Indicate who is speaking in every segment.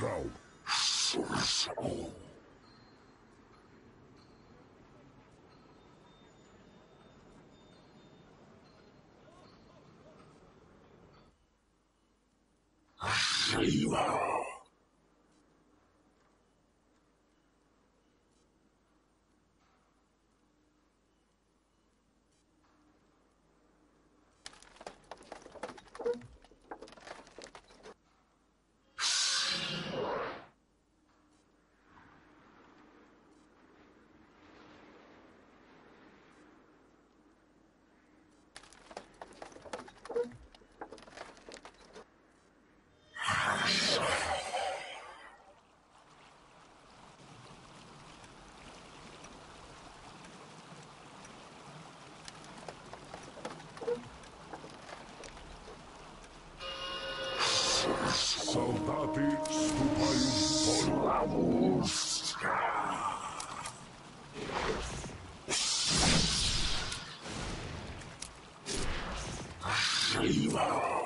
Speaker 1: Joe. Живо!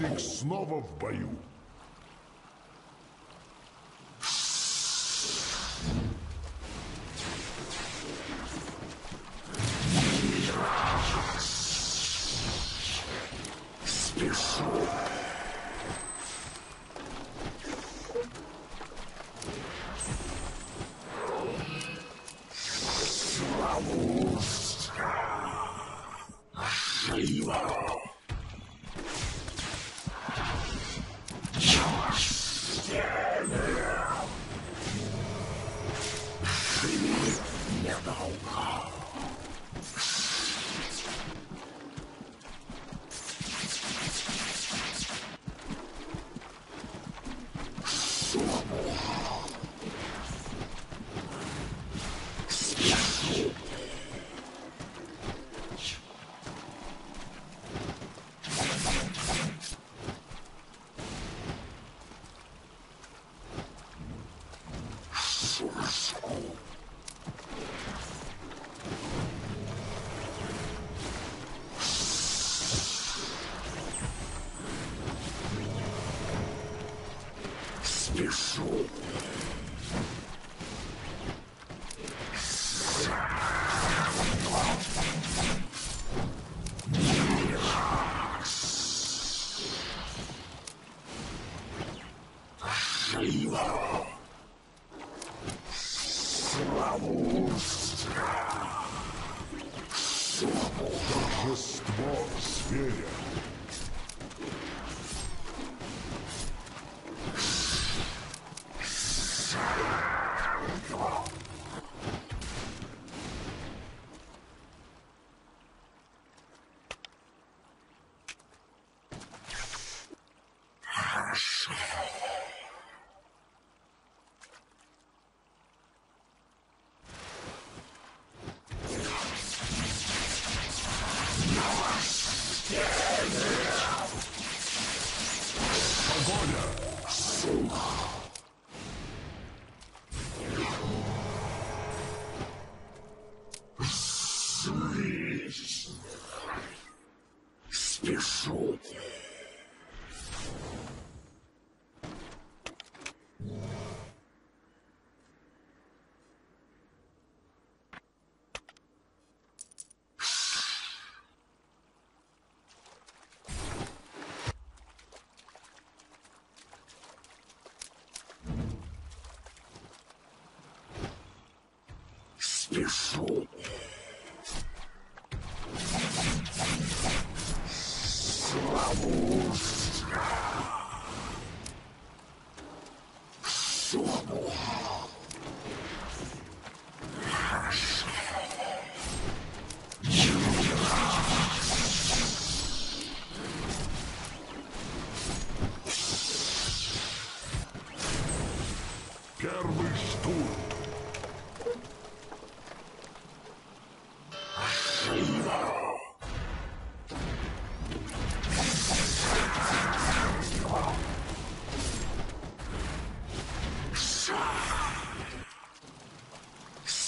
Speaker 1: Противник снова в бою. Спешу. Спешу.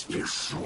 Speaker 1: Спешу.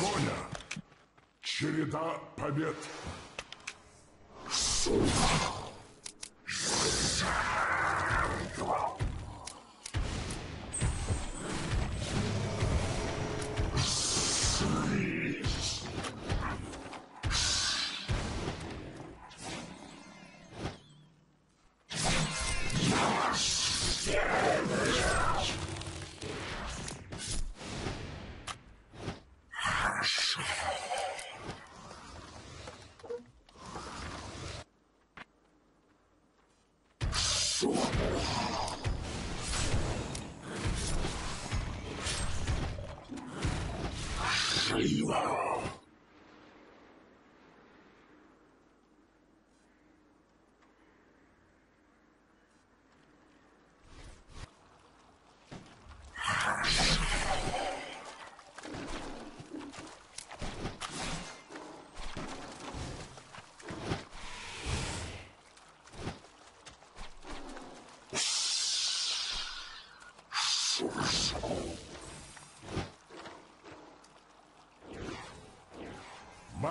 Speaker 1: Погоня. Череда побед. Живо.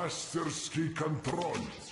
Speaker 1: Мастерский контроль.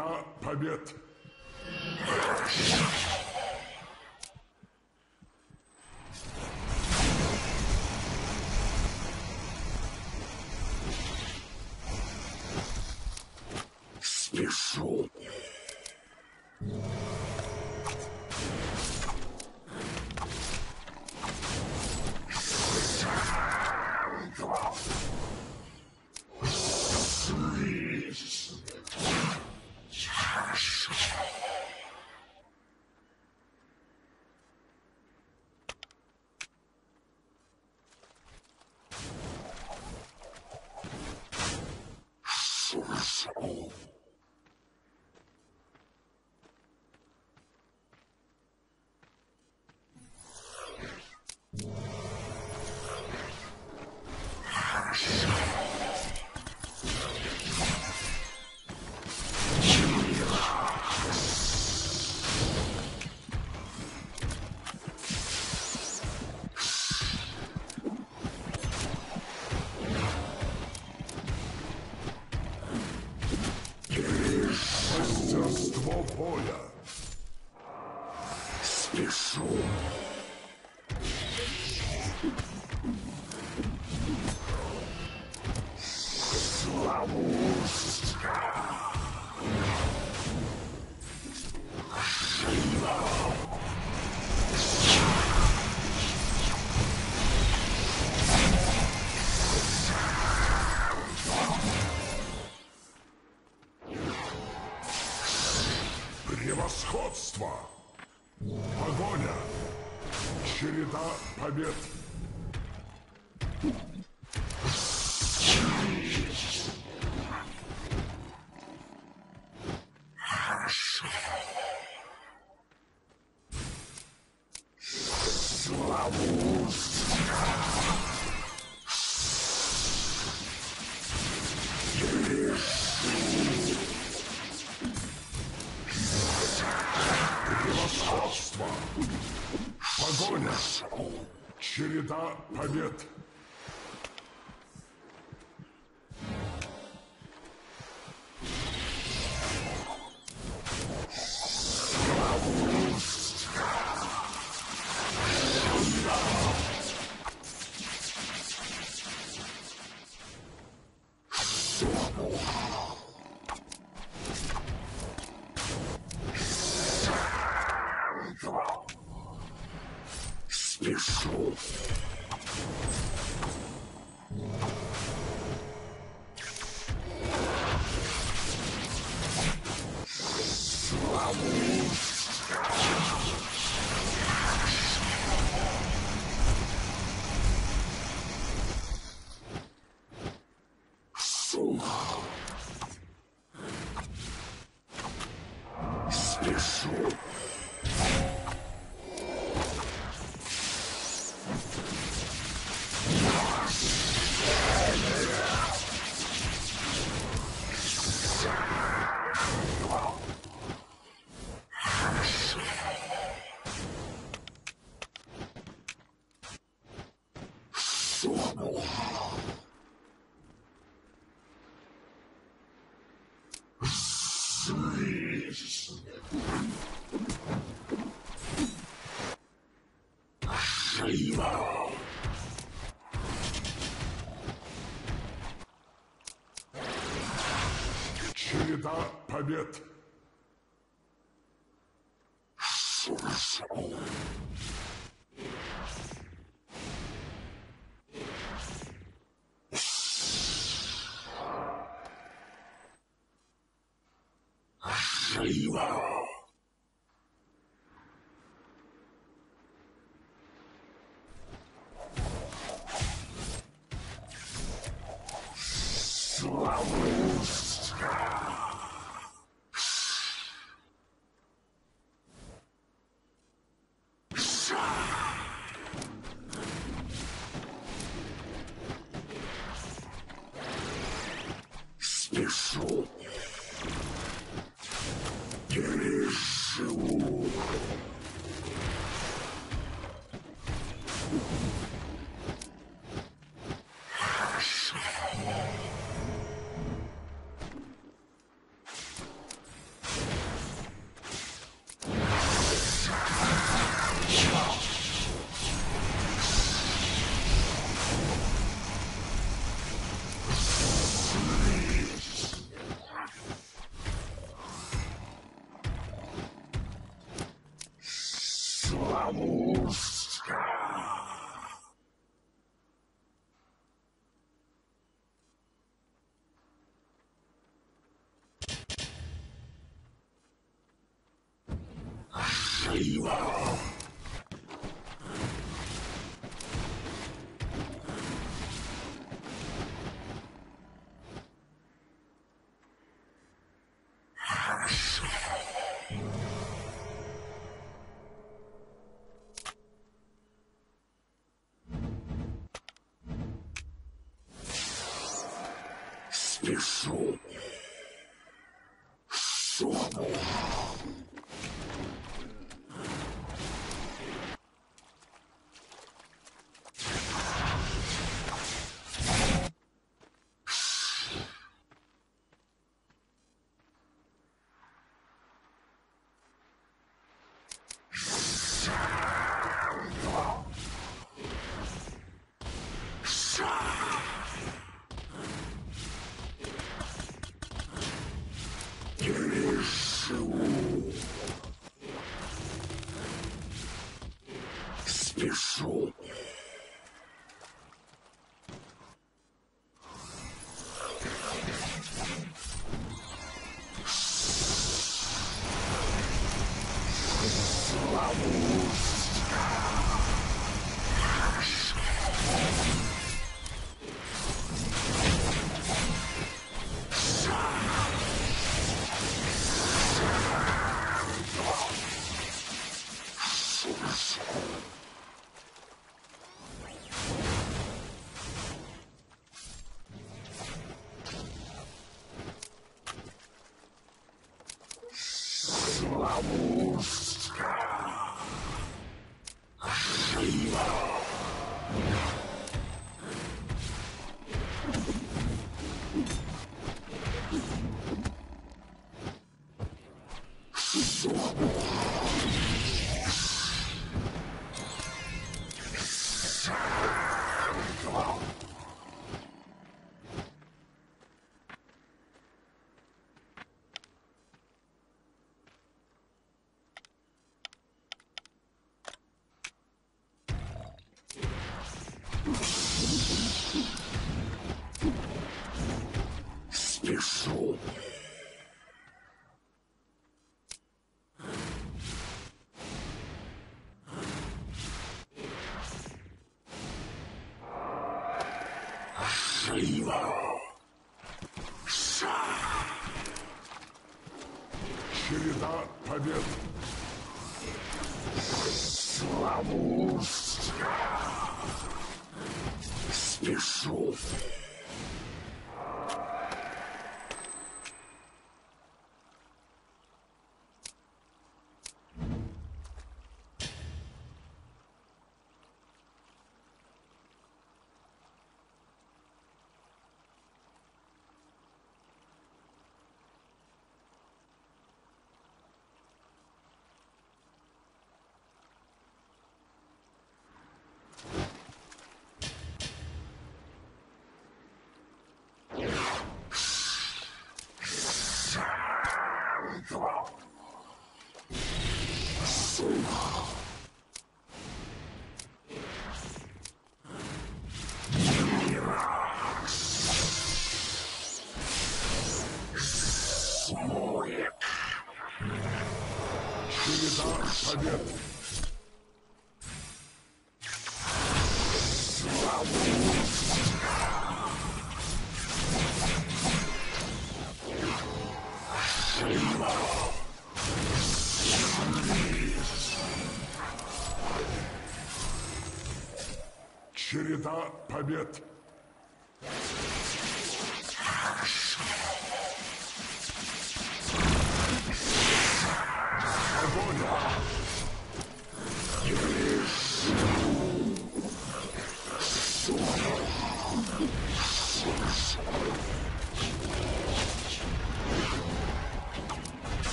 Speaker 1: Череда побед. Череда побед! Превосходство! Погоня! Череда побед! Побед. いわそう。そう。Жива.
Speaker 2: Череда побед.
Speaker 1: Славустка. Спешу. Смоет.
Speaker 2: Череда побед. Череда побед.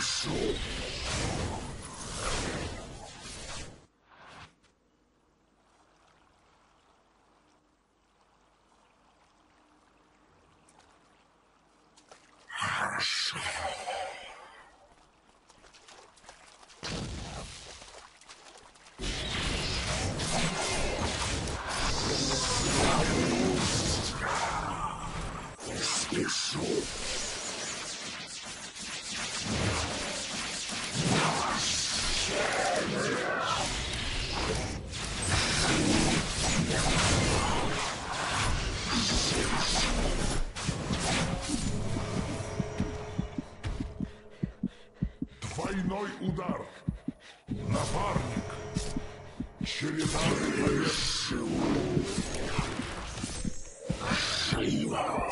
Speaker 1: Спешу.
Speaker 2: Напарник. Череда побед.
Speaker 1: Шива.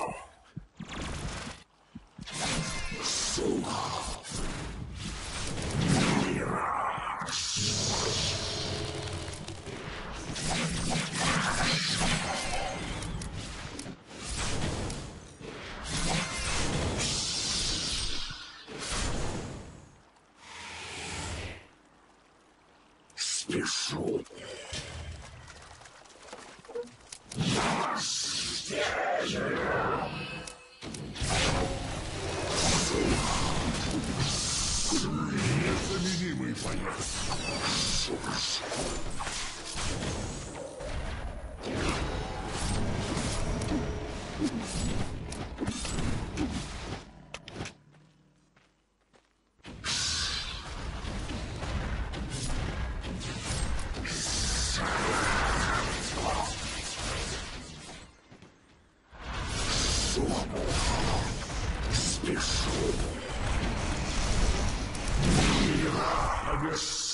Speaker 2: Побед.
Speaker 1: Хорошо.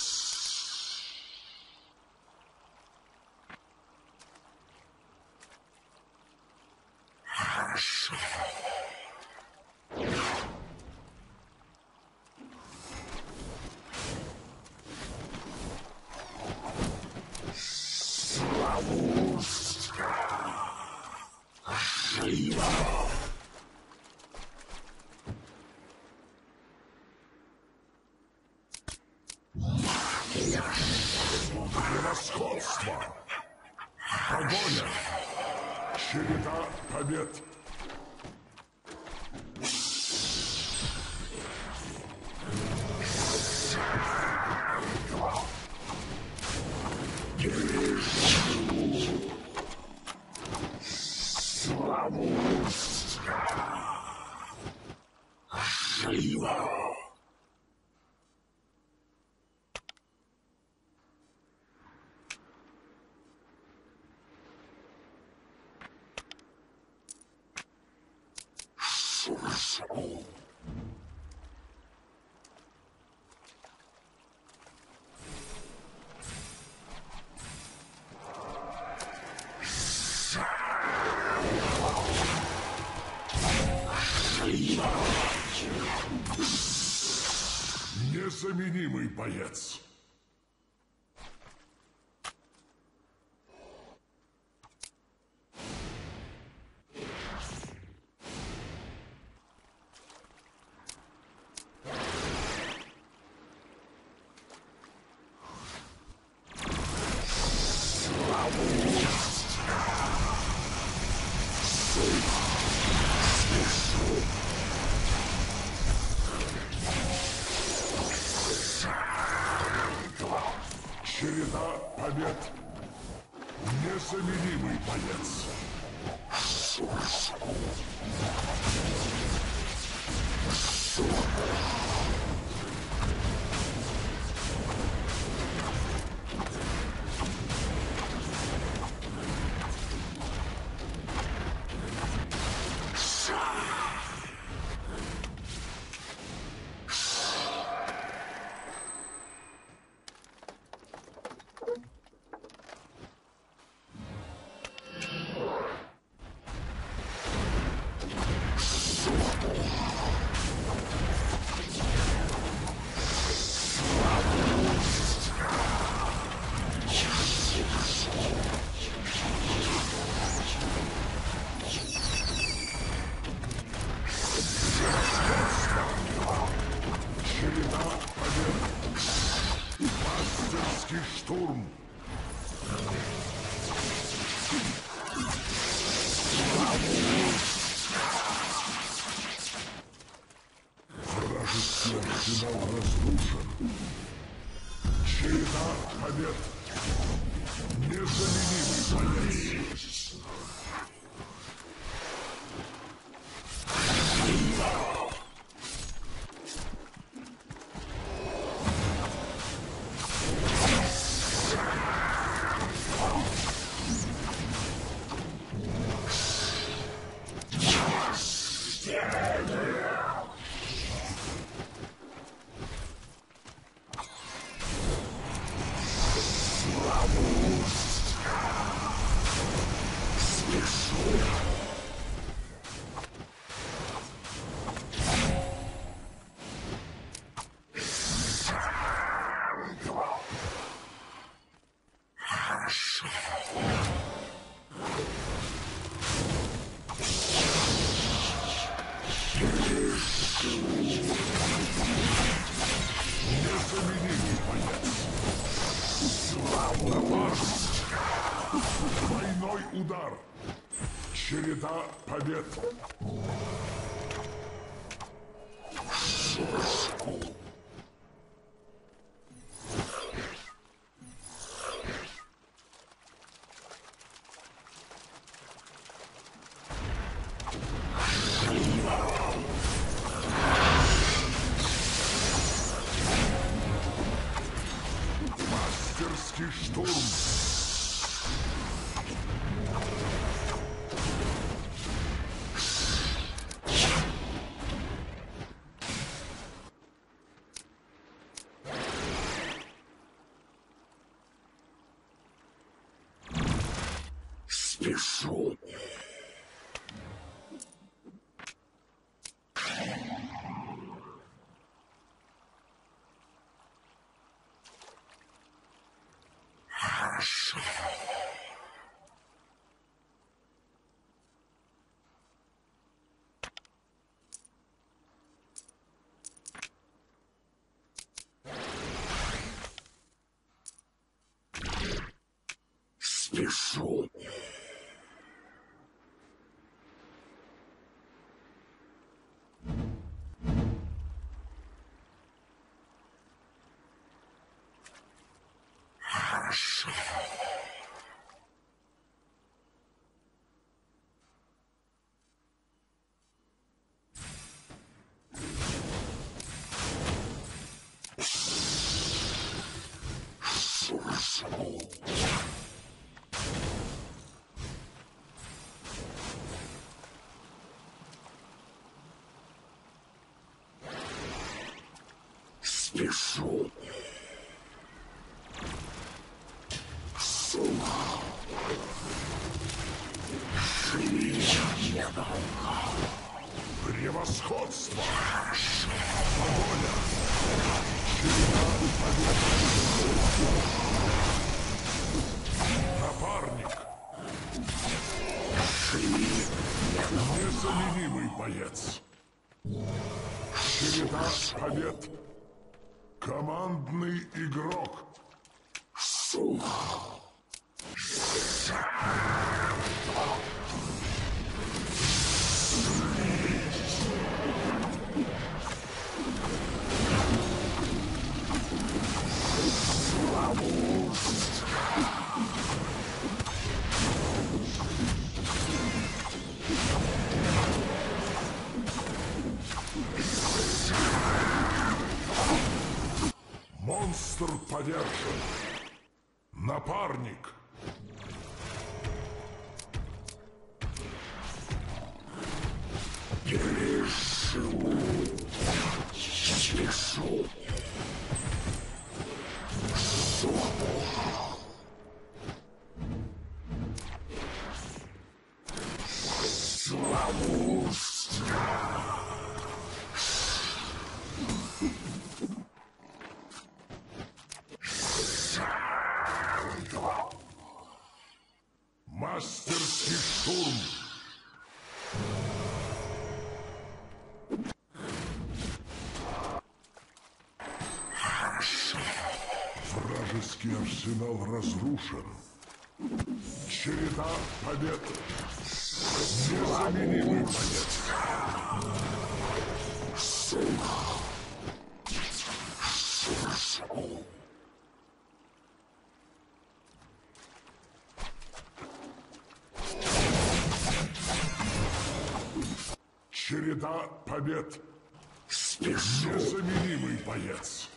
Speaker 2: Незаменимый боец. Череда побед. Мастерский штурм.
Speaker 1: Спешу. Хорошо. Спешу. Хорошо. Слушай. Спешу.
Speaker 2: Подержан. Напарник. Разрушен. Череда побед. Незаменимый боец. Череда побед.
Speaker 1: Спешу.
Speaker 2: Незаменимый боец.